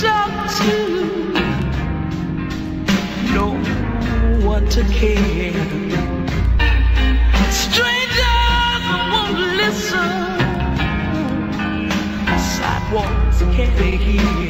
talk to, no one to care. Strangers won't listen, sidewalks can't be here.